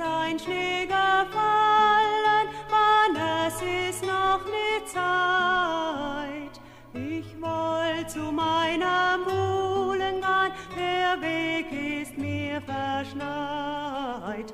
ein Schläger fallen, wann es ist noch ne Zeit. Ich woll zu meiner Muhlen gehen, der Weg ist mir verschneit.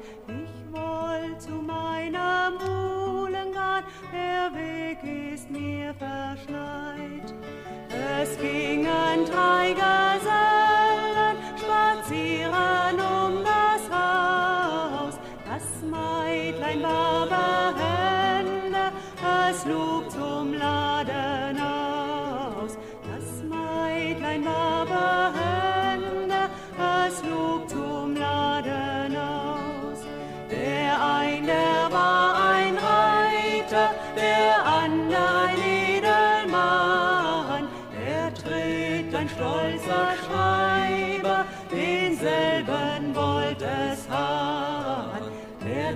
Mädlein war behende, es lug zum Laden aus. Das Mädlein war behende, es lug zum Laden aus. Der ein, der war ein Reiter, der andere Edelmann. Er trägt ein stolzer Schreiber, denselben wollt es haben.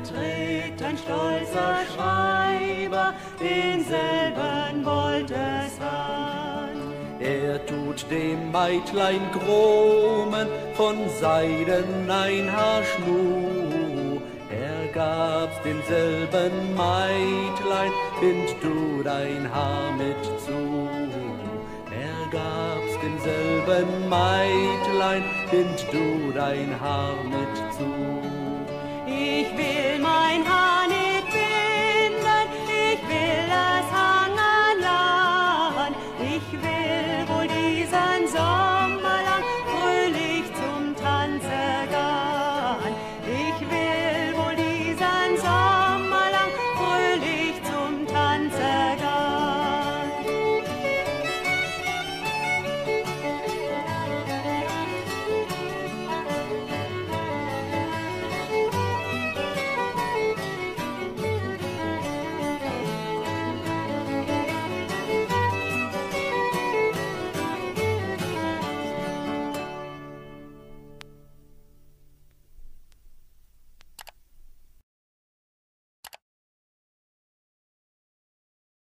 Trägt ein stolzer Schreiber, denselben wollt es haben. Er tut dem Meitlein Gromen von Seiden ein Haar Schnur. Er gab's demselben Meitlein, bind du dein Haar mit zu. Er gab's demselben Meitlein, bind du dein Haar mit zu.